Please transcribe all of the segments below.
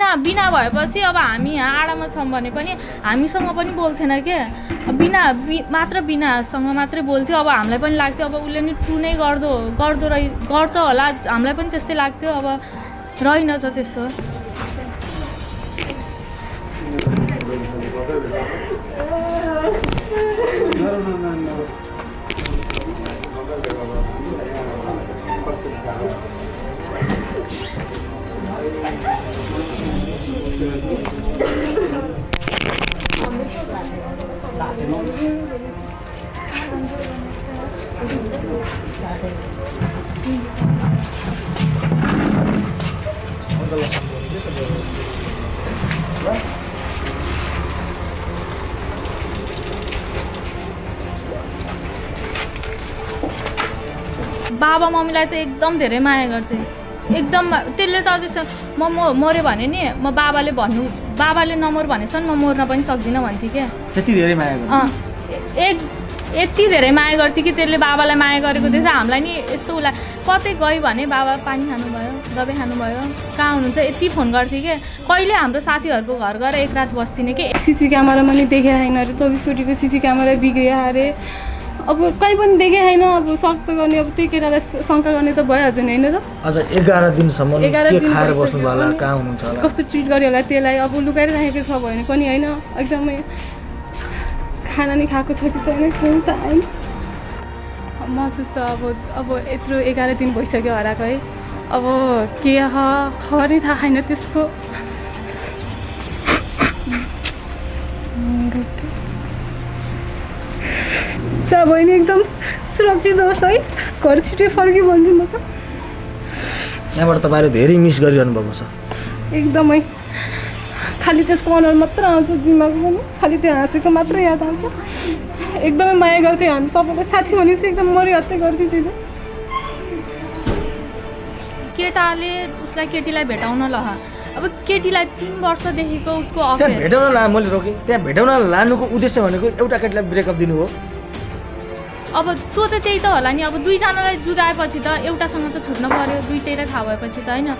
बिना भएपछि अब हामी यहाँ आडामा छौँ भने पनि हामीसँग पनि बोल्थेन के? बिना बि मात्र बिनासँग मात्रै बोल्थ्यो। अब हामीलाई पनि लाग्थ्यो अब उसले नि ट्रु नै गर्दो गर्दो रहि गर्छ होला। हामीलाई पनि त्यस्तै लाग्थ्यो। अब रहेनछ त्यस्तो। बाबा मम्मीलाई त एकदम धेरै माया गर्छ। एकदम त्यसले त अझै म म मऱ्यो भने नि म बाबाले भन्नु बाबाले नमर भनेसम्म म मर्न पनि सक्दिनँ भन्थेँ क्या। त्यति धेरै माया एक यति धेरै माया गर्थ्यो कि त्यसले बाबालाई माया गरेको देख्दा हामीलाई नि यस्तो उसलाई कतै गयो भने बाबा पानी खानुभयो दबाई खानुभयो कहाँ हुनुहुन्छ यति फोन गर्थेँ कि? कहिले हाम्रो साथीहरूको घर गएर एक रात बस्थेँ कि? सिसी क्यामेरा मैले देखेको छैन अरे चौबिस कोटीको सिसी क्यामेरा बिग्रियो अरे। अब कहीँ पनि देखेको छैन अब सक त गर्ने अब त्यही केटालाई शङ्का गर्ने त भइहाल्छ नि होइन त? अझ एघार दिनसम्म एघार दिन कस्तो ट्रिट गर्यो होला त्यसलाई अब लुकाइराखेको छ भने पनि होइन? एकदमै खाना नि खाएको छ कि छैन केही त होइन? महसुस त अब अब यत्रो एघार दिन भइसक्यो हराएको है। अब के खबर नै थाहा छैन त्यसको। जा बहिनी एकदम सुरक्षित होस् है घर छिटै फर्की भन्छु म त यहाँबाट तपाईँहरू धेरै मिस गरिरहनु भएको छ एकदमै खालि त्यसको अनुहार मात्र आउँछ दिमागमा पनि खालि त्यो हाँसेको मात्रै याद आउँछ एकदमै माया गर्थ्यो हामी सबैलाई साथी भनेपछि एकदम मरिहत्या गर्थ्यो त्यसले केटाले उसलाई केटीलाई भेटाउन लह अब केटीलाई तिन वर्षदेखिको उसको भेटाउन ला मैले रोकेँ त्यहाँ भेटाउन लानुको उद्देश्य भनेको एउटा केटीलाई ब्रेकअप दिनु हो अब त्यो त त्यही त होला नि। अब दुईजनालाई जुदाएपछि त एउटासँग त छुट्न पऱ्यो दुइटैलाई थाहा भएपछि त होइन।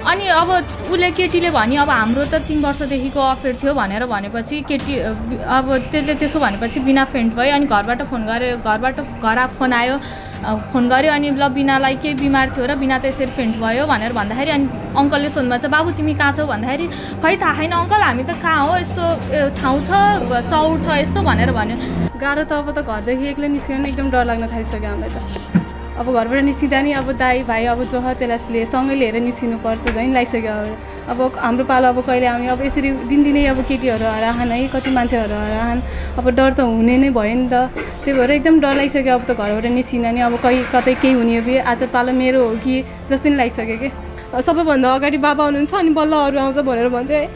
अनि अब उसले केटीले भने अब हाम्रो त तिन वर्षदेखिको अफेयर थियो भनेर भनेपछि केटी अब त्यसले त्यसो भनेपछि बिना फेन्ट भयो अनि घरबाट फोन गऱ्यो घरबाट घर फोन आयो। फोन गऱ्यो अनि ल बिनालाई केही बिमार थियो र बिना त यसरी फेन्ट भयो भनेर भन्दाखेरि अनि अङ्कलले सोध्नुभएको छ बाबु तिमी कहाँ छौ? भन्दाखेरि खै थाहा छैन अङ्कल हामी त कहाँ हो? यस्तो ठाउँ छ चौर छ यस्तो भनेर भन्यो। गाह्रो त अब त घरदेखि एक्लै निस्किनु एकदम डर लाग्न थालिसक्यो हामीलाई त। अब घरबाट निस्किँदा नि अब दाई भाइ अब जो छ त्यसलाई सँगै लिएर निस्किनु पर्छ झन् लागिसक्यो अब। अब हाम्रो पालो अब कहिले हामी अब यसरी दिनदिनै अब केटीहरू हराहन् है कति मान्छेहरू हराहन्। अब डर त हुने नै भयो नि त। त्यही भएर एकदम डर लागिसक्यो अब त घरबाट निस्किँदा नि। अब कहीँ कतै केही हुने हो कि? आज पालो मेरो हो कि? जस्तै नि लागिसक्यो कि। सबैभन्दा अगाडि बाबा हुनुहुन्छ अनि बल्ल अरू आउँछ भनेर भन्थ्यो है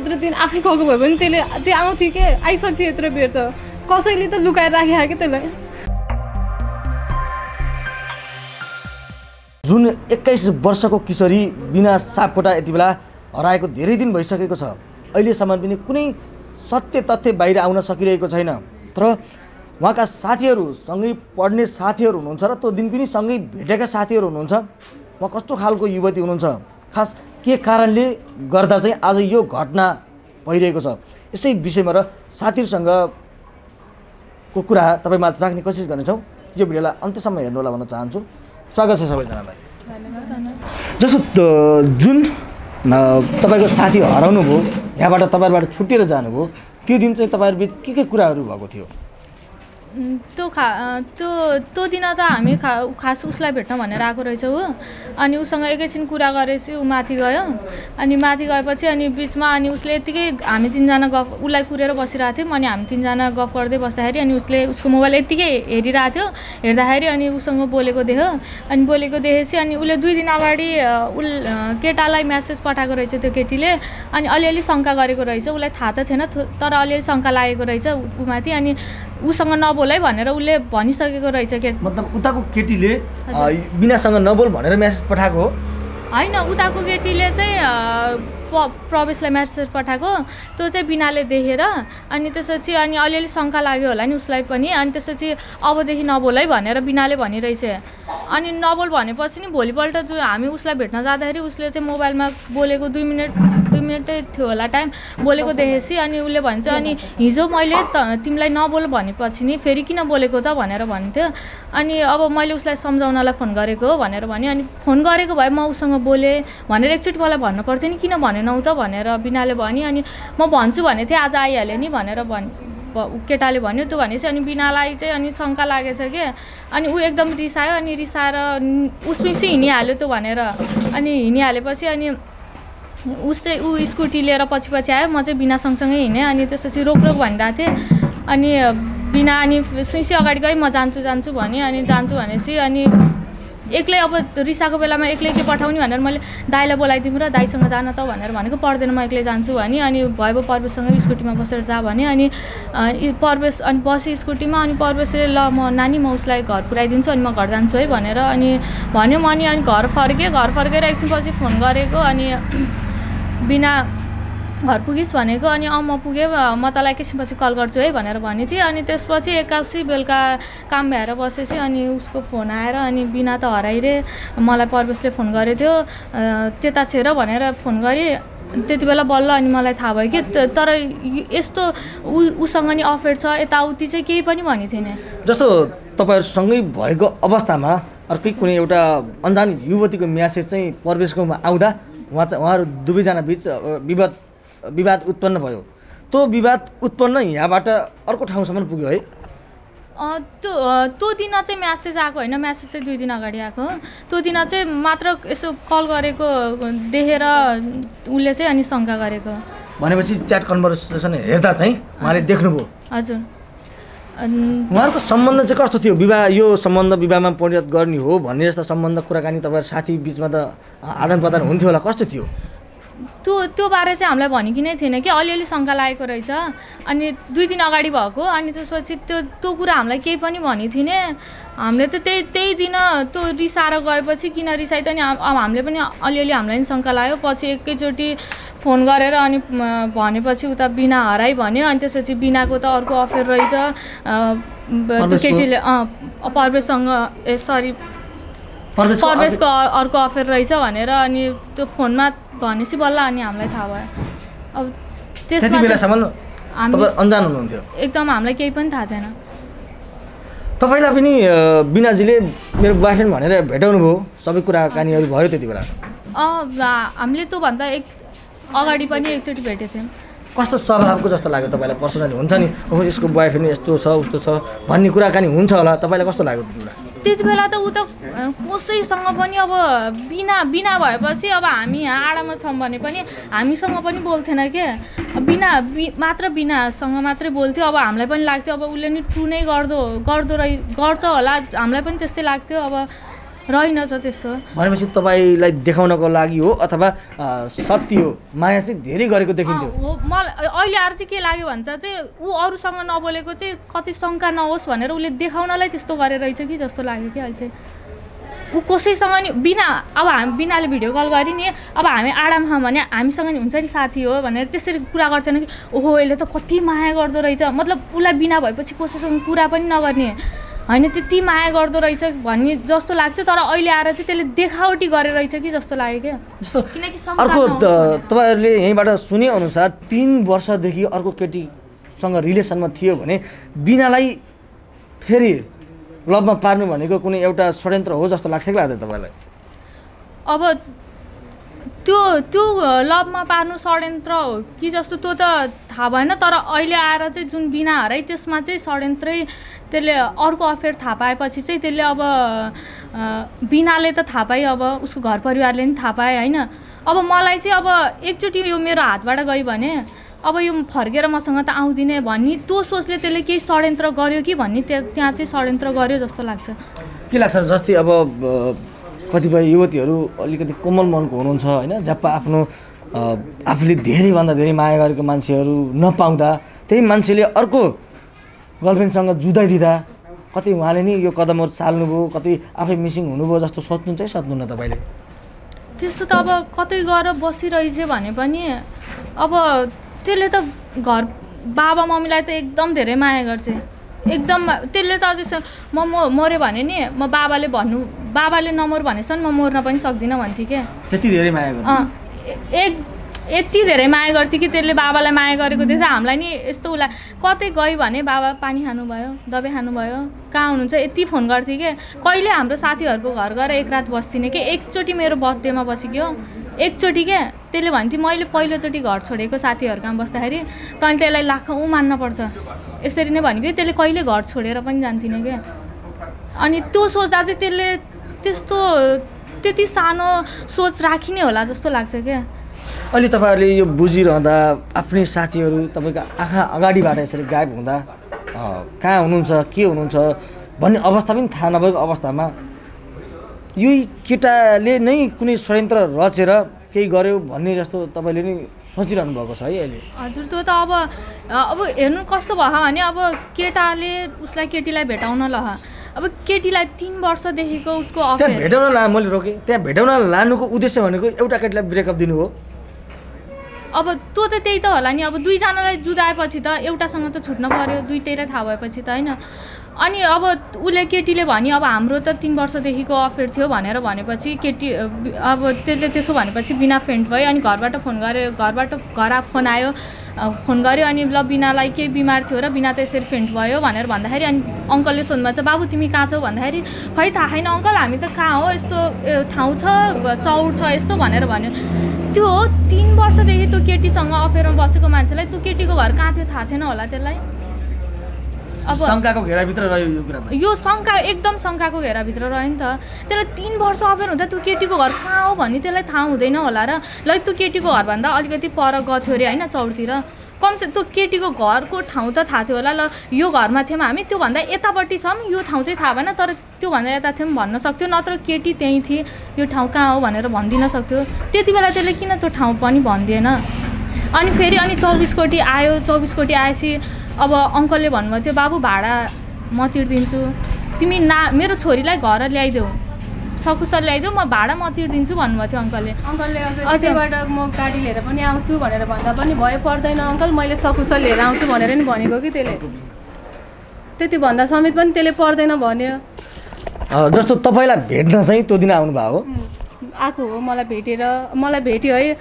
यत्रो दिन आफै गएको भयो भने त्यसले त्यो आउँथ्यो के? आइसक्थ्यो यत्रो बेर त। कसैले त लुकाएर राखेको क्या त्यसलाई? जुन एक्काइस वर्षको किशोरी बिना सापकोटा यति बेला हराएको धेरै दिन भइसकेको छ। अहिलेसम्म पनि कुनै सत्य तथ्य बाहिर आउन सकिरहेको छैन। तर उहाँका साथीहरू सँगै पढ्ने साथीहरू हुनुहुन्छ र त्यो दिन पनि सँगै भेटेका साथीहरू हुनुहुन्छ। उहाँ कस्तो खालको युवती हुनुहुन्छ? खास के कारणले गर्दा चाहिँ आज यो घटना भइरहेको छ? यसै विषयमा र साथीहरूसँग को कुरा तपाईँमा राख्ने कोसिस गर्नेछौँ। यो भिडियोलाई अन्त्यसम्म हेर्नु होला भन्न चाहन्छु। स्वागत छ सबैजनालाई। जस्तो जुन तपाईँको साथी हराउनु भयो यहाँबाट तपाईँहरूबाट छुट्टिएर जानुभयो त्यो दिन चाहिँ तपाईँहरू बिच के के कुराहरू भएको थियो? त्यो खा त्यो त्यो दिन त हामी खा खास उसलाई भेट्न भनेर आएको रहेछौँ हो। अनि उसँग एकैछिन कुरा गरेपछि ऊ माथि गयो। अनि माथि गएपछि अनि बिचमा अनि उसले यत्तिकै हामी तिनजना गफ उसलाई कुरेर बसिरहेको थियौँ। अनि हामी तिनजना गफ गर्दै बस्दाखेरि अनि उसले उसको मोबाइल यत्तिकै हेरिरहेको थियो। हेर्दाखेरि अनि उसँग बोलेको देख्यो। अनि बोलेको देखेपछि अनि उसले दुई दिन अगाडि उल केटालाई म्यासेज पठाएको रहेछ त्यो केटीले। अनि अलिअलि शङ्का गरेको रहेछ। उसलाई थाहा त थिएन तर अलिअलि शङ्का लागेको रहेछ ऊमाथि अनि उसँग नबोल है भनेर उसले भनिसकेको रहेछ के? मतलब उताको केटीले बिनासँग नबोल भनेर म्यासेज पठाएको हो। होइन उताको केटीले चाहिँ प प्रवेशलाई म्यासेज पठाएको। त्यो चाहिँ बिनाले देखेर अनि त्यसपछि अनि अलिअलि शङ्का लाग्यो होला नि उसलाई पनि। अनि त्यसपछि अबदेखि नबोल है भनेर बिनाले भनिरहेछ। अनि नबोल भनेपछि नि भोलिपल्ट जो हामी उसलाई भेट्न जाँदाखेरि उसले चाहिँ मोबाइलमा बोलेको दुई मिनट दुई मिनटै थियो होला टाइम। बोलेको देखेपछि अनि उसले भन्छ अनि हिजो मैले त तिमीलाई नबोल भनेपछि नि फेरि किन बोलेको त? भनेर भन्थ्यो। अनि अब मैले उसलाई सम्झाउनलाई फोन गरेको हो भनेर भन्यो। अनि फोन गरेको भए म उसँग बोलेँ भनेर एकचोटि मलाई भन्नु पर्थ्यो नि किन भनेनौ त भनेर बिनाले भन्यो अनि म भन्छु भने थिएँ आज आइहाल्यो नि भनेर भन् केटाले भन्यो त्यो भनेपछि अनि बिनालाई चाहिँ अनि शङ्का लागेछ कि? अनि ऊ एकदम रिसायो अनि रिसाएर न- ऊ सुइसी हिँडिहाल्यो त्यो भनेर। अनि हिँडिहालेपछि अनि उसै ऊ स्कुटी लिएर पछि पछि आयो म चाहिँ बिना सँगसँगै हिँडेँ अनि त्यसपछि रोक रोक भनिरहेको थिएँ। अनि बिना अनि सुइसी अगाडि गएँ म जान्छु जान्छु भने अनि जान्छु भनेपछि अनि एक्लै अब रिसाएको बेलामा एक्लै के पठाउने भनेर मैले दाइलाई बोलाइदिउँ र दाइसँग जान त भनेर भनेको पर्दैन म एक्लै जान्छु भने अनि भयो पर्वेशसँगै स्कुटीमा बसेर जा भने अनि पर्वेश अनि बसेँ स्कुटीमा अनि पर्वेशले ल म नानी म उसलाई घर पुऱ्याइदिन्छु अनि म घर जान्छु है भनेर अनि भन्यो म अनि अनि घर फर्केँ घर फर्केर एकछिनपछि फोन गरेको अनि बिना घर पुगिस् भनेको अनि अँ म पुगेँ म तँलाई एकैछिनपछि कल गर्छु है भनेर भनेको थिएँ अनि त्यसपछि एक्कासी बेलुका काम भ्याएर बसेपछि अनि उसको फोन आएर अनि बिना त हराइरे मलाई पर्वेशले फोन गरेको थियो त्यता छेर भनेर फोन गरेँ त्यति बेला बल्ल अनि मलाई थाहा भयो कि तर यस्तो उसँग नि अफेयर छ यताउति चाहिँ केही पनि भनेको थिएन जस्तो तपाईँहरूसँगै भएको अवस्थामा अर्कै कुनै एउटा अन्जान युवतीको म्यासेज चाहिँ प्रवेशकोमा आउँदा उहाँ चाहिँ उहाँहरू दुवैजना बिच विवाद विवाद उत्पन्न भयो। त्यो विवाद उत्पन्न यहाँबाट अर्को ठाउँसम्म पुग्यो है। त्यो त्यो दिन चाहिँ म्यासेज आएको होइन म्यासेज चाहिँ दुई दिन अगाडि आएको त्यो दिन चाहिँ मात्र यसो कल गरेको देखेर उसले चाहिँ अनि शङ्का गरेको। भनेपछि च्याट कन्भर्सेसन हेर्दा चाहिँ उहाँले देख्नुभयो। हजुर। उहाँहरूको सम्बन्ध चाहिँ कस्तो थियो? विवाह यो सम्बन्ध विवाहमा परिणत गर्ने हो भन्ने जस्तो सम्बन्ध कुराकानी तपाईँहरू साथी बिचमा त आदान प्रदान हुन्थ्यो होला कस्तो थियो? त्यो त्यो बारे चाहिँ हामीलाई भनेकी नै थिएन कि अलिअलि शङ्का लागेको रहेछ। अनि दुई दिन अगाडि भएको अनि त्यसपछि त्यो त्यो कुरा हामीलाई केही पनि भनेको थिएन हामीले त त्यही त्यही दिन त्यो रिसाएर गएपछि किन रिसाइ त नि अब हामीले पनि अलिअलि हामीलाई पनि शङ्का लाग्यो। पछि एकैचोटि फोन गरेर अनि भनेपछि उता बिना हराइ भन्यो। अनि त्यसपछि बिनाको त अर्को अफेयर रहेछ। त्यो? केटीले पर्वेशसँग ए सरी प्रवेशको अर्को अफेयर रहेछ भनेर अनि त्यो फोनमा भनेपछि बल्ल अनि हामीलाई थाहा भयो। अब त्यसमा बेलासम्म हामी अन्जान हुनुहुन्थ्यो? एकदम हामीलाई केही पनि थाहा थिएन। तपाईँलाई पनि बिनाजीले मेरो बोयफ्रेन्ड भनेर भेटाउनु भयो सबै कुराकानीहरू भयो त्यति बेला? हामीले त्योभन्दा एक अगाडि पनि एकचोटि भेटेको थियौँ। कस्तो स्वभावको जस्तो लाग्यो तपाईँलाई? पर्सनली हुन्छ नि यसको बोयफ्रेन्ड यस्तो छ उस्तो छ भन्ने कुराकानी हुन्छ होला तपाईँलाई कस्तो लाग्यो त्यति बेला त्यति बेला त ऊ त कसैसँग पनि अब बिना बिना भएपछि अब हामी आडामा छौँ भने पनि हामीसँग पनि बोल्थेन के? बिना बि मात्र बिनासँग मात्रै बोल्थ्यो। अब हामीलाई पनि लाग्थ्यो अब उसले नि ट्रु नै गर्दो गर्दो रहि गर्छ होला। हामीलाई पनि त्यस्तै लाग्थ्यो। अब रहेनछ त्यस्तो। भनेपछि तपाईँलाई देखाउनको लागि हो अथवा सत्य हो माया चाहिँ धेरै गरेको देखिन्थ्यो। हो मलाई अहिले आएर चाहिँ के लाग्यो भन्छ चाहिँ ऊ अरूसँग नबोलेको चाहिँ कति शङ्का नहोस् भनेर उसले देखाउनलाई त्यस्तो गरेर रहेछ कि जस्तो लाग्यो कि अहिले चाहिँ। ऊ कसैसँग नि बिना अब हामी बिनाले भिडियो कल गऱ्यो नि अब हामी आराम छौँ भने हामीसँग नि हुन्छ नि साथी हो भनेर त्यसरी कुरा गर्थेन कि ओहो यसले त कति माया गर्दो रहेछ। मतलब उसलाई बिना भएपछि कसैसँग कुरा पनि नगर्ने। होइन त्यति माया गर्दो रहेछ भन्ने जस्तो लाग्थ्यो तर अहिले आएर चाहिँ त्यसले देखावटी गरेर रहेछ कि जस्तो लाग्यो क्या जस्तो किनकि अर्को। तपाईँहरूले यहीँबाट सुनेअनुसार तिन वर्षदेखि अर्को केटीसँग रिलेसनमा थियो भने बिनालाई फेरि लभमा पार्नु भनेको कुनै एउटा षड्यन्त्र हो जस्तो लाग्छ कि लाग्दैन तपाईँलाई अब त्यो त्यो लभमा पार्नु षड्यन्त्र हो। कि जस्तो त्यो त थाहा भएन तर अहिले आएर चाहिँ जुन बिना हराइ त्यसमा चाहिँ षड्यन्त्रै त्यसले अर्को अफेयर थाहा पाएपछि चाहिँ त्यसले अब बिनाले त थाहा पायो अब उसको घर परिवारले पनि थाहा पायो होइन? अब मलाई चाहिँ अब एकचोटि यो मेरो हातबाट गयो भने अब यो फर्केर मसँग त आउँदिनँ भन्ने त्यो सोचले त्यसले केही षड्यन्त्र गर्यो कि भन्ने त्यहाँ चाहिँ षड्यन्त्र गर्यो जस्तो लाग्छ। के लाग्छ जस्तै अब कतिपय युवतीहरू अलिकति कोमल मनको हुनुहुन्छ होइन? जब आफ्नो आफूले धेरैभन्दा धेरै माया गरेको मान्छेहरू नपाउँदा त्यही मान्छेले अर्को गर्लफ्रेन्डसँग जुदाइदिँदा कति उहाँले नि यो कदमहरू चाल्नुभयो कति आफै मिसिङ हुनुभयो जस्तो सोच्नु चाहिँ सक्नुहुन्न तपाईँले? त्यस्तो त अब कतै गएर बसिरहेछ भने पनि अब त्यसले त घर बाबा मम्मीलाई त एकदम धेरै माया गर्छ। एकदम त्यसले त अझै म म मऱ्यो भने नि म बाबाले भन्नु बाबाले नमर भनेसम्म म मर्न पनि सक्दिनँ भन्थेँ क्या त्यति धेरै माया एक यति धेरै माया गर्थ्यो कि त्यसले बाबालाई माया गरेको देख्छ हामीलाई नि यस्तो उसलाई कतै गयो भने बाबा पानी खानुभयो दबाई खानुभयो कहाँ हुनुहुन्छ यति फोन गर्थेँ कि। कहिले हाम्रो साथीहरूको घर गएर एक रात बस्थिनँ कि एकचोटि मेरो बर्थडेमा बसेको एकचोटि क्या? त्यसले भन्थ्यो मैले पहिलोचोटि घर छोडेको साथीहरू कहाँ बस्दाखेरि तैँले त्यसलाई लाखौँ मान्नपर्छ यसरी नै भनेको त्यसले कहिले घर छोडेर पनि जान्थिनँ क्या? अनि त्यो सोच्दा चाहिँ त्यसले त्यस्तो त्यति सानो सोच राखिने होला जस्तो लाग्छ क्या। अहिले तपाईँहरूले यो बुझिरहँदा आफ्नै साथीहरू तपाईँको आँखा अगाडिबाट यसरी गायब हुँदा कहाँ हुनुहुन्छ के हुनुहुन्छ भन्ने अवस्था पनि थाहा नभएको अवस्थामा यही केटाले नै कुनै षड्यन्त्र रचेर केही गर्यो भन्ने जस्तो तपाईँले नि सोचिरहनु भएको छ है अहिले? हजुर त्यो त अब अब हेर्नु कस्तो भयो भने अब केटाले उसलाई केटीलाई भेटाउन ल अब केटीलाई तिन वर्षदेखिको उसको त्यहाँ भेटाउन ला मैले रोकेँ। त्यहाँ भेटाउन लानुको उद्देश्य भनेको एउटा केटीलाई ब्रेकअप दिनु हो। अब त्यो त त्यही त होला नि। अब दुईजनालाई जुदाएपछि त एउटासँग त छुट्न पऱ्यो दुइटैलाई थाहा भएपछि त होइन। अनि अब उसले केटीले भन्यो अब हाम्रो त तिन वर्षदेखिको अफेयर थियो भनेर भनेपछि केटी अब त्यसले त्यसो भनेपछि बिना फेन्ट भयो अनि घरबाट फोन गऱ्यो घरबाट घर फोन आयो फोन गऱ्यो अनि ल बिनालाई केही बिमार थियो र बिना त यसरी फेन्ट भयो भनेर भन्दाखेरि अनि अङ्कलले सोध्नुभएको छ बाबु तिमी कहाँ छौ? भन्दाखेरि खै थाहा छैन अङ्कल हामी त कहाँ हो यस्तो ठाउँ छ चौर छ यस्तो भनेर भन्यो। त्यो तिन वर्षदेखि त्यो केटीसँग अफेयरमा बसेको मान्छेलाई त्यो केटीको घर कहाँ थियो थाहा थिएन होला त्यसलाई। अब शङ्काको घेराभित्र रह्यो यो कुरा यो शङ्का एकदम शङ्काको घेराभित्र रह्यो नि त। त्यसलाई तिन वर्ष अफेयर हुँदा त्यो केटीको घर कहाँ हो भन्ने त्यसलाई थाहा हुँदैन होला र ल त्यो केटीको घरभन्दा अलिकति पर गथ्यो अरे होइन चौरतिर कमसे त्यो केटीको घरको ठाउँ त थाहा थियो होला। ल यो घरमा थियौँ हामी त्योभन्दा यतापट्टि छौँ। यो ठाउँ चाहिँ थाहा भएन तर त्योभन्दा यता थियौँ भन्न सक्थ्यो। नत्र केटी त्यहीँ थिए यो ठाउँ कहाँ हो भनेर भनिदिन सक्थ्यो। त्यति बेला त्यसले किन त्यो ठाउँ पनि भनिदिएन? अनि फेरि अनि चौबिस कोटी आयो चौबिस कोटी आएपछि अब अङ्कलले भन्नुभएको थियो बाबु भाडा म तिर्दिन्छु। तिमी ना मेरो छोरीलाई घर ल्याइदेऊ। सकुशल ल्याइदेऊ म भाडा म तिर्दिन्छु भन्नुभएको थियो अङ्कलले। अङ्कलले अझैबाट म गाडी लिएर पनि आउँछु भनेर भन्दा पनि भयो पर्दैन अङ्कल। मैले सकुशल लिएर आउँछु भनेर नि भनेको कि त्यसले? त्यति भन्दा समेत पनि त्यसले पर्दैन भन्यो। जस्तो तपाईँलाई भेट्न चाहिँ त्यो दिन आउनुभयो। हो आएको हो मलाई भेटेर मलाई भेट्यो है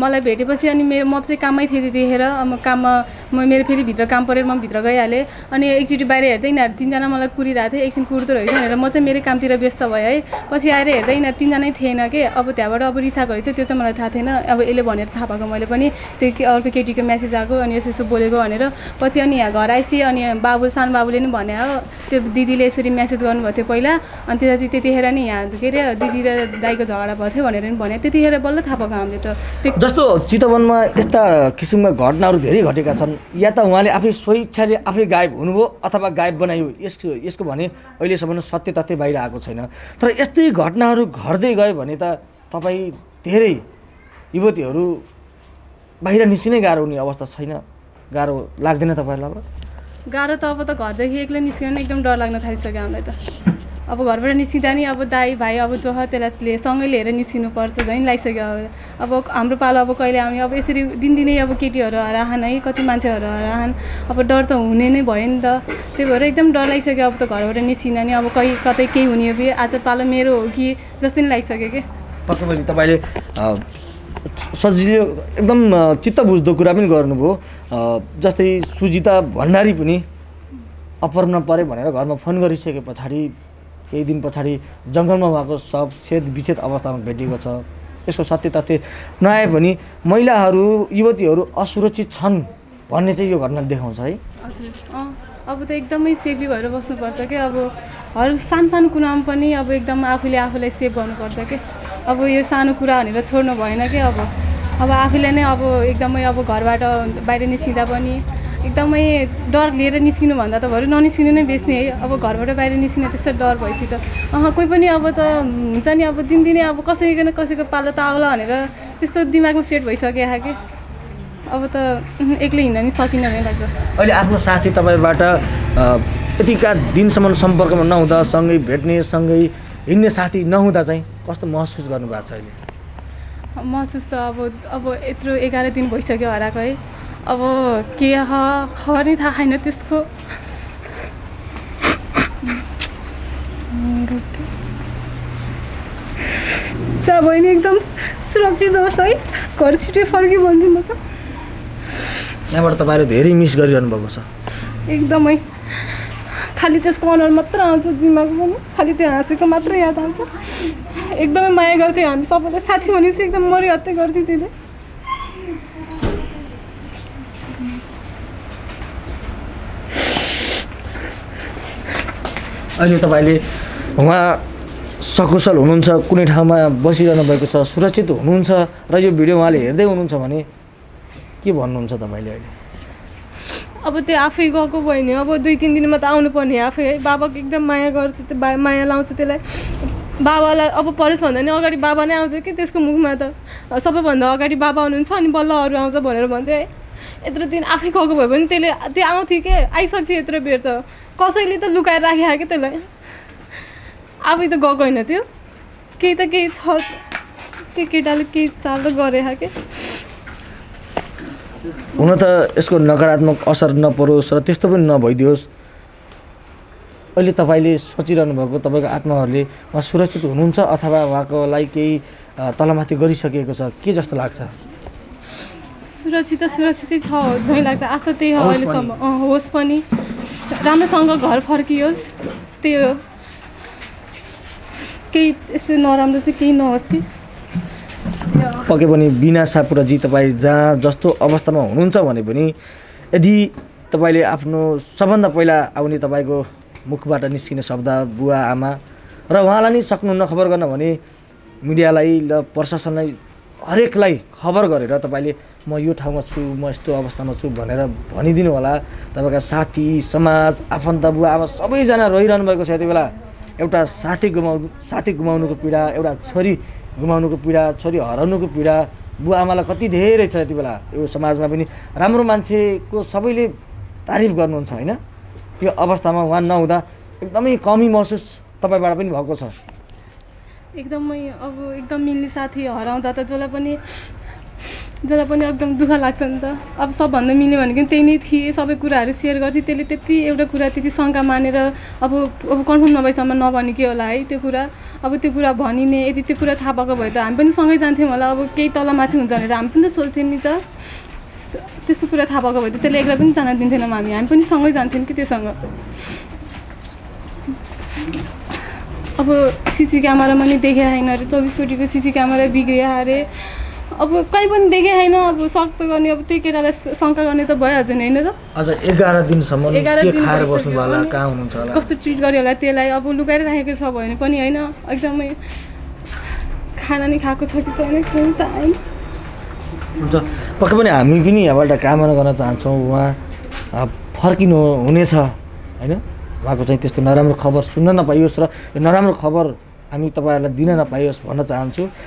मलाई भेटेपछि अनि मेरो म चाहिँ काममै थिएँ त्यतिखेर म काममा म मेरो फेरि भित्र काम परेर म भित्र गइहालेँ। अनि एकचोटि बाहिर हेर्दै यिनीहरू तिनजना मलाई कुरिरहेको थिएँ एकछिन कुर्दो रहेछ भनेर म चाहिँ मेरो कामतिर व्यस्त भएँ है। पछि आएर हेर्दै यिनीहरू तिनजनै थिएन कि अब त्यहाँबाट अब रिसाएको रहेछ त्यो चाहिँ मलाई थाहा थिएन। अब यसले भनेर थाहा भएको मैले पनि त्यो अर्को केटीको म्यासेज आएको अनि यसो यसो बोलेको भनेर। पछि अनि यहाँ घर आइसि अनि बाबु सानो बाबुले नि भने हो त्यो दिदीले यसरी म्यासेज गर्नुभएको थियो पहिला। अनि त्यो चाहिँ त्यतिखेर नि यहाँ के अरे दिदी र दाईको झगडा झगडा भएको थियो भनेर भने। त्यतिखेर बल्ल थाहा पाएको हामीले त जस्तो चितवनमा यस्ता किसिमका घटनाहरू धेरै घटेका छन् या त उहाँले आफै स्वेच्छाले आफै गायब हुनुभयो अथवा गायब बनायो यसको यसको भने अहिलेसम्म सत्य तथ्य बाहिर आएको छैन। तर यस्तै घटनाहरू घट्दै गयो भने त तपाईँ धेरै युवतीहरू बाहिर निस्किनै गाह्रो हुने अवस्था छैन। गाह्रो लाग्दैन तपाईँहरूलाई अब? गाह्रो त अब त घरदेखि एक्लै निस्किन एकदम डर लाग्न थालिसक्यो हामीलाई त। अब घरबाट निस्किँदा नि अब दाई भाइ अब जो त्यसलाई सँगै लिएर निस्किनुपर्छ झन् लागिसक्यो अब। अब हाम्रो पालो अब कहिले हामी अब यसरी दिनदिनै अब केटीहरू हराहन् है कति मान्छेहरू हराहन्। अब डर त हुने नै भयो नि त। त्यही भएर एकदम डर लागिसक्यो अब त घरबाट निस्किँदा नि। अब कहीँ कतै केही हुने हो कि? आज पालो मेरो हो कि? जस्तै नै लागिसक्यो कि? पक्कै पनि तपाईँले सजिलो एकदम चित्त बुझ्दो कुरा पनि गर्नुभयो। जस्तै सुजिता भण्डारी पनि अपहरण पऱ्यो भनेर घरमा फोन गरिसके पछाडि केही दिन पछाडि जङ्गलमा भएको सब छेद विच्छेद अवस्थामा भेटिएको छ। यसको सत्य तथ्य नआए पनि महिलाहरू युवतीहरू असुरक्षित छन् भन्ने चाहिँ यो घटनाले देखाउँछ है। अब त एकदमै सेफली भएर बस्नुपर्छ कि? अब हर सानो सानो कुरामा पनि अब एकदम आफूले आफूलाई सेभ गर्नुपर्छ कि? अब यो सानो कुरा भनेर छोड्नु भएन कि? अब अब आफूले नै अब एकदमै अब घरबाट बाहिर निस्किँदा पनि एकदमै डर लिएर निस्किनु भन्दा त भरे ननिस्किनु नै बेच्ने है। अब घरबाट बाहिर निस्किने त्यस्तो डर भएपछि त। अह कोही पनि अब त हुन्छ नि अब दिनदिनै अब कसैको न कसैको पालो त आउला भनेर त्यस्तो दिमागमा सेट भइसक्यो कि? अब त एक्लै हिँड्न नि सकिँदैन लाग्छ। अहिले आफ्नो साथी तपाईँबाट यतिका दिनसम्म सम्पर्कमा नहुँदा सँगै भेट्ने सँगै हिँड्ने साथी नहुँदा चाहिँ कस्तो महसुस गर्नुभएको छ अहिले? महसुस त अब अब यत्रो एघार दिन भइसक्यो हराएको है। अब के खबर नै थाहा छैन त्यसको। चाहे बहिनी एकदम सुरक्षित होस् है। घर छिटै फर्की भन्छु म त। यहाँबाट तपाईँले धेरै मिस गरिरहनु भएको छ। एकदमै। खालि त्यसको अनुहार मात्र आउँछ दिमागमा पनि। खालि त्यो हाँसेको मात्रै याद आउँछ। एकदमै माया गर्थ्यो हामी सबैलाई साथी भनेपछि एकदम मरि हत्या गर्थ्यो त्यसले। अहिले तपाईँले उहाँ सकुशल हुनुहुन्छ कुनै ठाउँमा बसिरहनु भएको छ सुरक्षित हुनुहुन्छ र यो भिडियो उहाँले हेर्दै हुनुहुन्छ भने के भन्नुहुन्छ तपाईँले अहिले? अब त्यो आफै गएको भयो नि अब दुई तिन दिनमा त आउनुपर्ने आफै। है बाबाको एकदम माया गर्छ त्यो बा माया लाउँछ त्यसलाई। बाबालाई अब परेस् भन्दा नि अगाडि बाबा नै आउँछ कि त्यसको मुखमा त। सबैभन्दा अगाडि बाबा हुनुहुन्छ अनि बल्ल अरू आउँछ भनेर भन्थ्यो है। यत्रो दिन आफै गएको भयो भने त्यसले त्यो आउँथ्यो के? आइसक्थ्यो यत्रो बेर त। कसैले त लुकाएर राखेको क्या त्यसलाई? आफै त गएको होइन त्यो। केही त केही छ। त्यो केटाले केही चाल त गरे के? हुन त यसको नकारात्मक असर नपरोस् र त्यस्तो पनि नभइदियोस्। अहिले तपाईँले सोचिरहनु भएको तपाईँको आत्माहरूले उहाँ सुरक्षित हुनुहुन्छ अथवा उहाँको लागि केही तलमाथि गरिसकिएको छ के जस्तो लाग्छ? सुरक्षित त सुरक्षितै छ झैँ लाग्छ। आशा त्यही हो अहिलेसम्म। होस् पनि। राम्रोसँग घर फर्कियोस्। त्यही हो। केही यस्तो नराम्रो चाहिँ केही नहोस् कि। पके पनि बिना सापुराजी तपाईँ जहाँ जस्तो अवस्थामा हुनुहुन्छ भने पनि यदि तपाईँले आफ्नो सबभन्दा पहिला आउने तपाईँको मुखबाट निस्किने शब्द बुवा आमा र उहाँलाई नै सक्नुहुन्न खबर गर्न भने मिडियालाई र प्रशासनलाई हरेकलाई खबर गरेर तपाईँले म यो ठाउँमा छु म यस्तो अवस्थामा छु भनेर भनिदिनु होला। तपाईँका साथी समाज आफन्त बुवा आमा सबैजना रहिरहनु भएको छ यति बेला। एउटा साथी गुमाउनु साथी गुमाउनुको पीडा एउटा छोरी गुमाउनुको पीडा छोरी हराउनुको पीडा बुवा आमालाई कति धेरै छ यति बेला। यो समाजमा पनि राम्रो मान्छेको सबैले तारिफ गर्नुहुन्छ होइन? यो अवस्थामा उहाँ नहुँदा एकदमै कमी महसुस तपाईँबाट पनि भएको छ। एकदमै अब एकदम मिल्ने साथी हराउँदा त जसलाई पनि जसलाई पनि एकदम दुःख लाग्छ नि त। अब सबभन्दा मिल्ने भनेको त्यही नै थिए। सबै कुराहरू सेयर गर्थेँ। त्यसले त्यति एउटा कुरा त्यति शङ्का मानेर अब अब कन्फर्म नभएसम्म नभने के होला है त्यो कुरा। अब त्यो कुरा भनिने यदि त्यो कुरा थाहा भएको भए त हामी पनि सँगै जान्थ्यौँ होला। अब केही तलमाथि हुन्छ भनेर हामी पनि त सोच्थ्यौँ नि त। त्यस्तो कुरा थाहा भएको भए त त्यसले एक्लै पनि जान दिन्थेनौँ हामी। हामी पनि सँगै जान्थ्यौँ कि त्योसँग। अब सिसी क्यामेरामा नि देखे छैन अरे चौबिस कोटीको सिसी क्यामेरा बिग्रियो अरे। अब कहीँ पनि देखे छैन अब सक त गर्ने अब त्यही केटालाई शङ्का गर्ने त भइहाल्छ नि होइन त? अझ एघार दिनसम्म एघार दिन कस्तो ट्रिट गर्यो होला त्यसलाई अब लुकाएर राखेको छ भने पनि होइन एकदमै खाना नि खाएको छ कि छैन त होइन हुन्छ पक्कै पनि हामी पनि यहाँबाट कामना गर्न चाहन्छौँ उहाँ फर्किनु हुनेछ होइन उहाँको चाहिँ त्यस्तो नराम्रो खबर सुन्न नपाइयोस् र यो नराम्रो खबर हामी तपाईँहरूलाई दिन नपाइयोस् भन्न चाहन्छु।